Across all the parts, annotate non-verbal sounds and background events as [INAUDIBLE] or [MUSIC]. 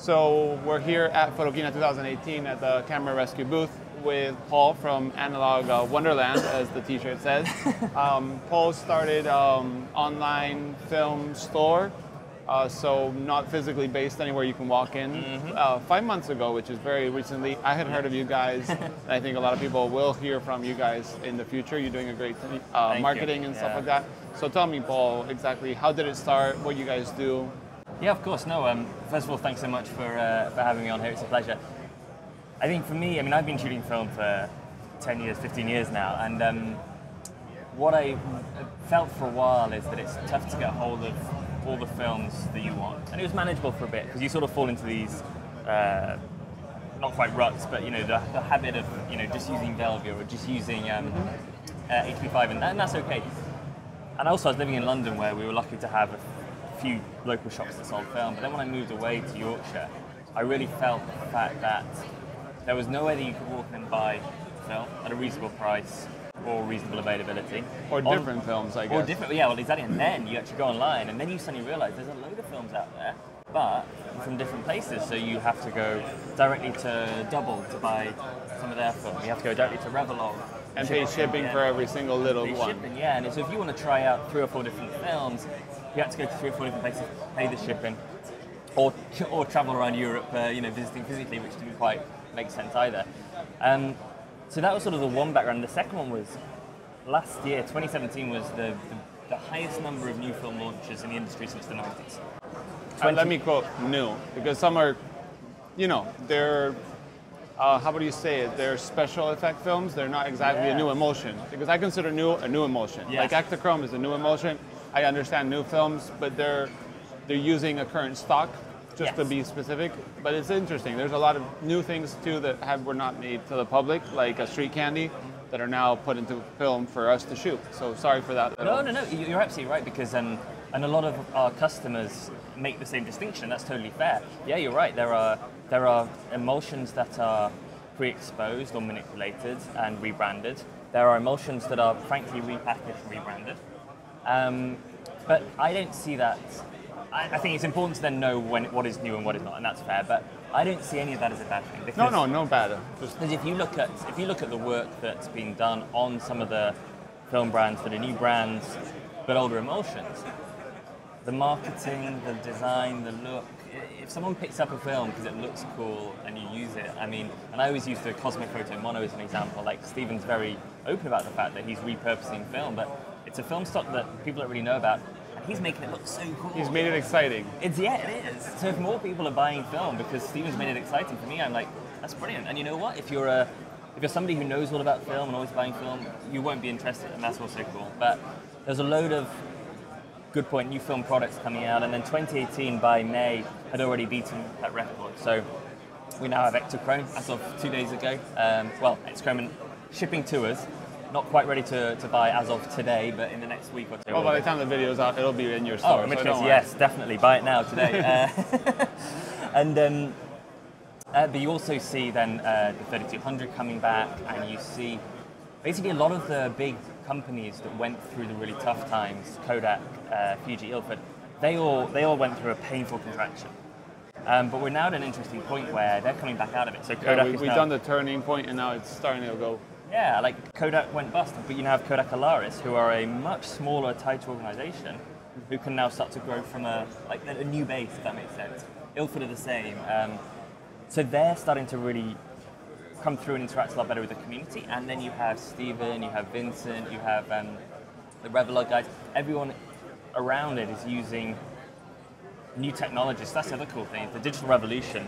So we're here at Photokina 2018 at the Camera Rescue booth with Paul from Analogue uh, Wonderland, as the T-shirt says. [LAUGHS] um, Paul started um, online film store, uh, so not physically based anywhere you can walk in. Mm-hmm. Uh, five months ago, which is very recently, I had heard of you guys. [LAUGHS] and I think a lot of people will hear from you guys in the future. You're doing a great uh, Thank you. marketing and stuff like that. So tell me, Paul, exactly how did it start? What you guys do? Yeah, of course. No, um, first of all, thanks so much for, uh, for having me on here. It's a pleasure. I think for me, I mean, I've been shooting film for 10 years, 15 years now, and um, what I felt for a while is that it's tough to get hold of all the films that you want. And it was manageable for a bit, because you sort of fall into these, uh, not quite ruts, but, you know, the, the habit of, you know, just using Velvia or just using um, uh, HP5, and, that, and that's okay. And also, I was living in London where we were lucky to have a few local shops that sold film. But then when I moved away to Yorkshire, I really felt the fact that there was nowhere that you could walk in and buy film at a reasonable price or reasonable availability. Or On- different films, I guess. Or different, yeah, well, exactly. And then you actually go online, and then you suddenly realise there's a load of films out there, but from different places. So you have to go directly to Dubble to buy some of their film. You have to go directly to Revolog. And pay shipping Yeah. for every single little one. shipping, yeah. And so if you want to try out three or four different films, you had to go to three or four different places, pay the shipping, or or travel around Europe, uh, you know, visiting physically, which didn't quite make sense either. Um, so that was sort of the one background. The second one was last year, 2017, was the, the, the highest number of new film launches in the industry since the 90s. Uh, let me quote new because some are, you know, they're. Uh, how would you say it? They're special effect films. They're not exactly a new emulsion because I consider new a new emulsion. Yes. Like Ektachrome is a new emulsion. I understand new films, but they're they're using a current stock just to be specific. But it's interesting. There's a lot of new things too that have were not made to the public, like a street candy, that are now put into film for us to shoot. So sorry for that. No, no, no. you- You're absolutely right because um, and a lot of our customers make the same distinction. That's totally fair. Yeah, you're right. There are there are emulsions that are pre-exposed or manipulated and rebranded. There are emulsions that are frankly repackaged and rebranded. Um, but I don't see that. I, I think it's important to then know when what is new and what is not, and that's fair. But I don't see any of that as a bad thing. No, because- no, no no bad. Just because if you look at if you look at the work that's been done on some of the film brands that are new brands but older emulsions, the marketing, the design, the look. If someone picks up a film because it looks cool and you use it, I mean, and I always use the Kosmo Foto Mono as an example. Like Stephen's very open about the fact that he's repurposing film, but it's a film stock that people don't really know about, and he's making it look so cool. he's made it exciting. It's yeah, it is. So if more people are buying film because Stephen's made it exciting for me, I'm like, that's brilliant. And you know what? If you're a if you're somebody who knows all about film and always buying film, you won't be interested, and that's also cool. But there's a load of good point new film products coming out, and then 2018 by May had already beaten that record. So we now have Ektachrome as of two days ago. Um, well, Ektachrome and shipping to us. Not quite ready to, to buy as of today, but in the next week or two. Oh, we'll by the time the video's out, it'll be in your Oh, store. in which so case, yes, definitely buy it now today. [LAUGHS] uh, [LAUGHS] and um, uh, but you also see then uh, the 3200 coming back, and you see basically a lot of the big companies that went through the really tough times, Kodak, uh, Fuji, Ilford, they all they all went through a painful contraction. Um, but we're now at an interesting point where they're coming back out of it. So Kodak Yeah, we, now, done the turning point, and now it's starting to go. Yeah, like Kodak went bust, but you now have Kodak Alaris, who are a much smaller, tighter organization, who can now start to grow from a like a new base, if that makes sense. Ilford are the same, um, so they're starting to really come through and interact a lot better with the community. And then you have Stephen, you have Vincent, you have um, the Revolog guys. Everyone around it is using new technologies. That's the other cool thing. The digital revolution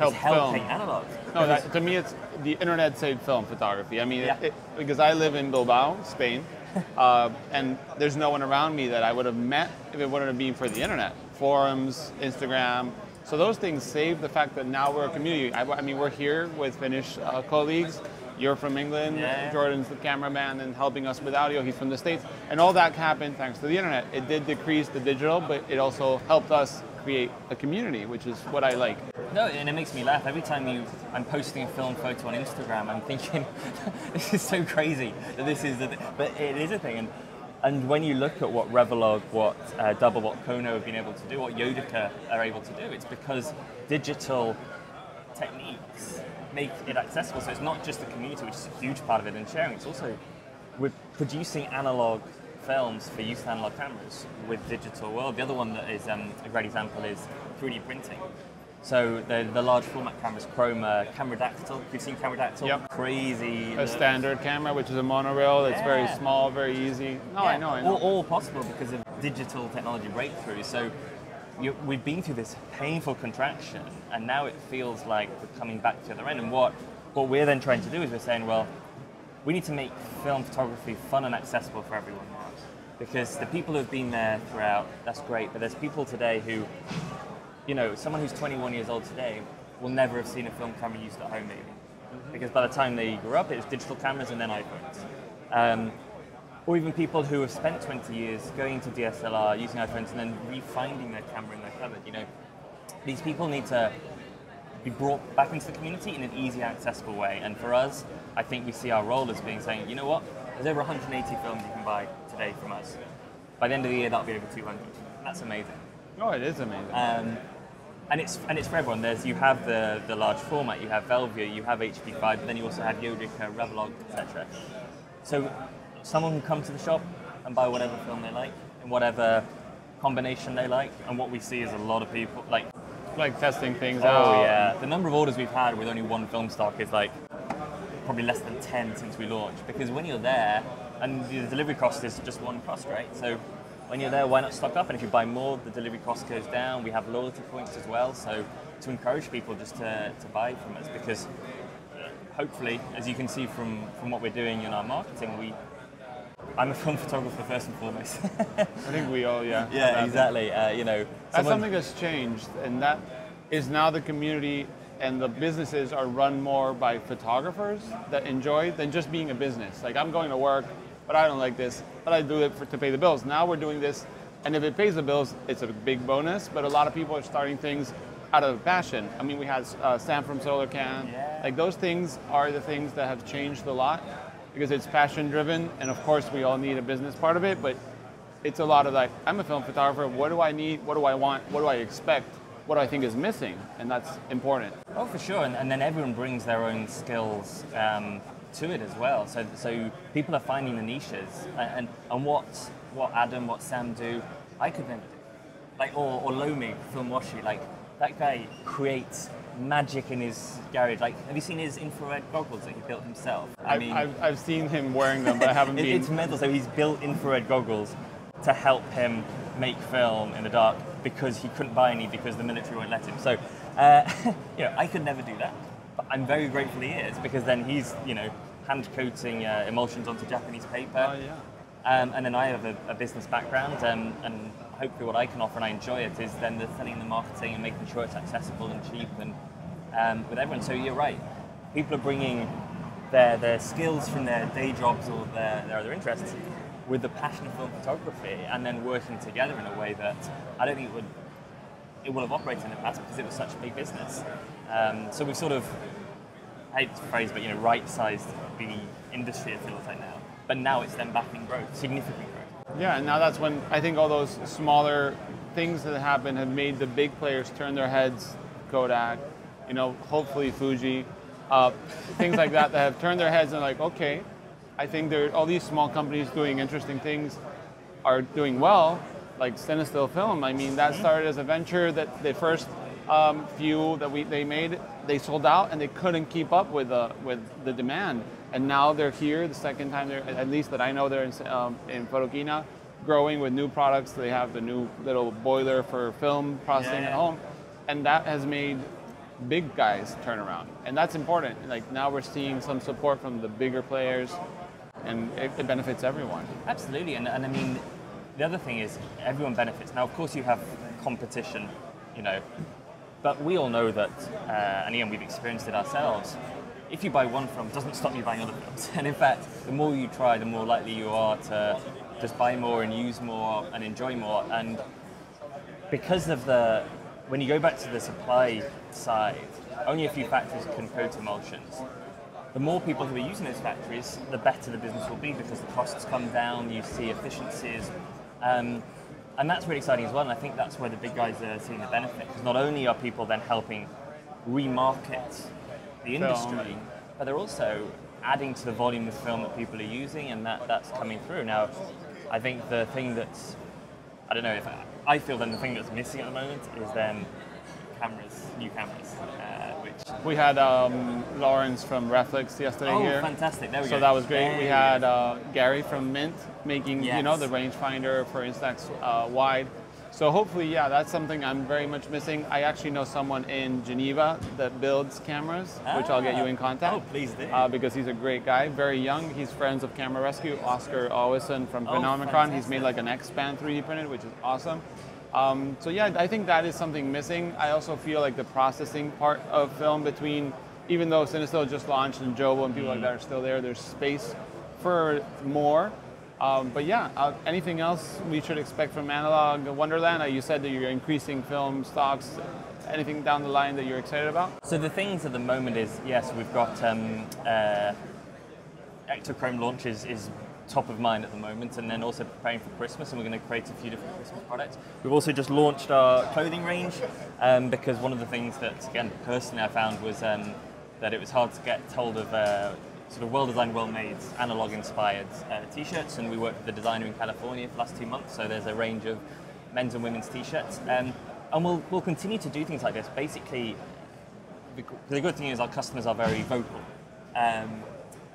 Help film. analog. No, that, to me, it's the internet saved film photography. I mean, Yeah. it, it, because I live in Bilbao, Spain, [LAUGHS] uh, and there's no one around me that I would have met if it wouldn't have been for the internet, forums, Instagram. So those things save the fact that now we're a community. I, I mean, we're here with Finnish uh, colleagues. You're from England. Yeah. Jordan's the cameraman and helping us with audio. He's from the States. And all that happened thanks to the internet. It did decrease the digital, but it also helped us create a community, which is what I like. No, and it makes me laugh every time you. I'm posting a film photo on Instagram. I'm thinking, [LAUGHS] this is so crazy that this is the. But it is a thing, and And when you look at what Revolog, what uh, Dubble, what Kono have been able to do, what Yodica are able to do, it's because digital techniques make it accessible. So it's not just the community, which is a huge part of it, and sharing. It's also we're producing analog films for use analog cameras with digital world. The other one that is um, a great example is 3D printing. So the, the large format cameras, Chroma, Cameradactyl. You've seen Cameradactyl? Yep. Crazy. A standard camera, which is a monorail. It's very small, very easy. No, I know, I know. All, all possible because of digital technology breakthroughs. So you, we've been through this painful contraction, and now it feels like we're coming back to the other end. And what, what we're then trying to do is we're saying, well, we need to make film photography fun and accessible for everyone. Because the people who've been there throughout, that's great, but there's people today who, you know, someone who's 21 years old today will never have seen a film camera used at home, maybe. Because by the time they grew up, it was digital cameras and then iPhones. Um, or even people who have spent 20 years going to DSLR, using iPhones, and then refinding their camera in their cupboard. You know, these people need to be brought back into the community in an easy, accessible way. And for us, I think we see our role as being saying, you know what? There's over 180 films you can buy today from us. By the end of the year, that'll be over 200. That's amazing. Oh, it is amazing. Um, and it's and it's for everyone. There's you have the, the large format, you have Velvia, you have HP5, but then you also have Yodica, Revolog, etc. So someone can come to the shop and buy whatever film they like in whatever combination they like. And what we see is a lot of people like like testing things oh out. yeah, the number of orders we've had with only one film stock is like probably less than 10 since we launched. Because when you're there, and the delivery cost is just one cost, right? So when you're there, why not stock up? And if you buy more, the delivery cost goes down. We have loyalty points as well. So to encourage people just to, to buy from us, because hopefully, as you can see from, from what we're doing in our marketing, we I'm a film photographer first and foremost. [LAUGHS] I think we all, yeah. yeah, exactly. Uh, you know, That's something that's changed, and that is now the community and the businesses are run more by photographers that enjoy than just being a business. Like I'm going to work, but I don't like this, but I do it for, to pay the bills. Now we're doing this, and if it pays the bills, it's a big bonus. But a lot of people are starting things out of passion. I mean, we had uh, Sam from Solarcan. Yeah. Like those things are the things that have changed a lot because it's passion driven, and of course we all need a business part of it, but it's a lot of like, I'm a film photographer, what do I need, what do I want, what do I expect, what do I think is missing, and that's important. Oh, for sure, and, and then everyone brings their own skills um, to it as well. So, so people are finding the niches, and, and, what what Adam, what Sam do, I could never do. Like, or, or Lomig, Film Washi, like that guy creates magic in his garage. Like, have you seen his infrared goggles that he built himself? I I've, I've, I've seen him wearing them, but I haven't [LAUGHS] it- been. it's mental. So he's built infrared goggles to help him make film in the dark because he couldn't buy any because the military won't let him. So, uh, [LAUGHS] you know, I could never do that. But I'm very grateful he is because then he's, you know, hand coating uh, emulsions onto Japanese paper. Oh, yeah. Um, and then I have a, a business background, um, and hopefully what I can offer and I enjoy it is then the selling the marketing and making sure it's accessible and cheap and um, with everyone. So you're right. People are bringing their, their skills from their day jobs or their, their other interests with the passion of film photography and then working together in a way that I don't think it would it will have operated in the past because it was such a big business. Um, so we've sort of, I hate the phrase, but you know, right-sized the industry. It feels like now, but now it's then back in growth, significant growth. Yeah, and now that's when I think all those smaller things that happen have made the big players turn their heads. Kodak, you know, hopefully Fuji, uh, things like that that have turned their heads and like, okay, I think there all these small companies doing interesting things are doing well, like Cinestill Film. I mean, that started as a venture that they first um, few that we they made, they sold out and they couldn't keep up with the with the demand. And now they're here. The second time they're at least that I know they're in, um, in Photokina, growing with new products. They have the new little boiler for film processing Yeah, at home, and that has made big guys turn around, and that's important. Like now we're seeing some support from the bigger players, and it, it benefits everyone. Absolutely, and, and I mean, the other thing is everyone benefits. Now, of course, you have competition, you know, but we all know that, uh, and again, we've experienced it ourselves. If you buy one film, it doesn't stop you buying other films. [LAUGHS] And in fact, the more you try, the more likely you are to just buy more and use more and enjoy more. And because of the, when you go back to the supply side, only a few factories can coat emulsions. the more people who are using those factories, the better the business will be because the costs come down, you see efficiencies. Um, and that's really exciting as well, and I think that's where the big guys are seeing the benefit. Because not only are people then helping remarket the industry, but they're also adding to the volume of film that people are using, and that, that's coming through. Now, I think the thing that's, I don't know if I, I feel then the thing that's missing at the moment is then cameras, new cameras, uh. We had um, Lawrence from Reflex yesterday Oh, here. fantastic! There we So go. that was great. There We had uh, Gary from Mint making, you know, the rangefinder for Instax uh, wide. So hopefully, yeah, that's something I'm very much missing. I actually know someone in Geneva that builds cameras, which I'll get you in Ah. contact. Oh, please do. Uh, because he's a great guy, very young. He's friends of Camera Rescue, Oscar Owison from Oh, Phenomenon. He's made like an X-Band 3D printed, which is awesome. Um, so yeah, I think that is something missing. I also feel like the processing part of film between, even though Cinestill just launched and Jobo and people like that are still there, there's space for more. Um, but yeah, uh, anything else we should expect from Analogue Wonderland? Uh, you said that you're increasing film stocks. Anything down the line that you're excited about? So the things at the moment is yes, we've got um, uh, Ektachrome launch is, is top of mind at the moment, and then also preparing for Christmas, and we're going to create a few different Christmas products. We've also just launched our clothing range um, because one of the things that again personally I found was um, that it was hard to get hold of. Uh, Sort of well-designed, well-made, analog-inspired uh, T-shirts, and we worked with the designer in California for the last two months. So there's a range of men's and women's T-shirts, um, and we'll we'll continue to do things like this. Basically, the, good thing is our customers are very vocal um,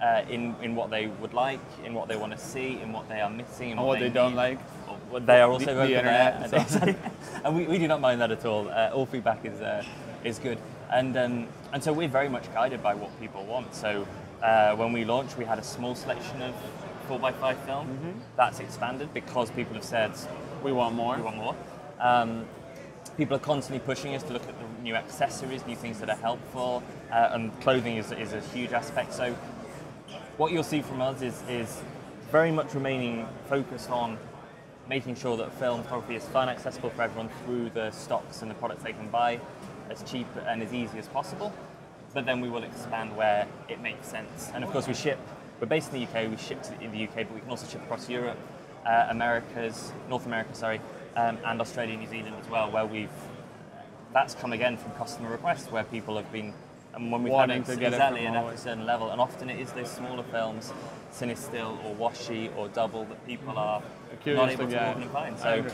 uh, in, in what they would like, in what they want to see, in what they are missing, and And what they don't need. like. They are also The- the internet, there, [LAUGHS] so. and, and we, we do not mind that at all. Uh, all feedback is uh, is good, and um, and so we're very much guided by what people want. So uh, when we launched, we had a small selection of four x five film. Mm-hmm. That's expanded because people have said We want more. we want more. Um, people are constantly pushing us to look at the new accessories, new things that are helpful, uh, and clothing is, is a huge aspect. So, what you'll see from us is, is very much remaining focused on making sure that film photography is fun, accessible for everyone through the stocks and the products they can buy as cheap and as easy as possible. But then we will expand where it makes sense. And of course, we ship. We're based in the UK. We ship to, in the UK, but we can also ship across Europe, uh, Americas, North America, sorry, um, and Australia, New Zealand as well, where we've. That's come again from customer requests, where people have been, and when we've Wanting had to it get it exactly at a certain level, and often it is those smaller films, Cinestill or Washi or Dubble, that people are Curious not able to, order and find. So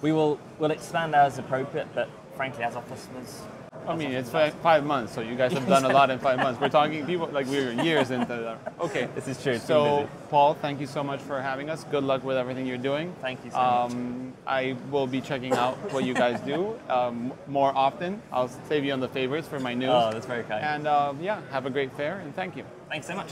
we will we'll expand as appropriate, but frankly, as our customers. I mean, it's five, five months, so you guys have done a lot in five months. We're talking people like we're years into that. Okay. This is true. So. Paul, thank you so much for having us. Good luck with everything you're doing. Thank you so much. Um, I will be checking out what you guys do um, more often. I'll save you on the favorites for my news. Oh, that's very kind. And uh, yeah, have a great fair and thank you. Thanks so much.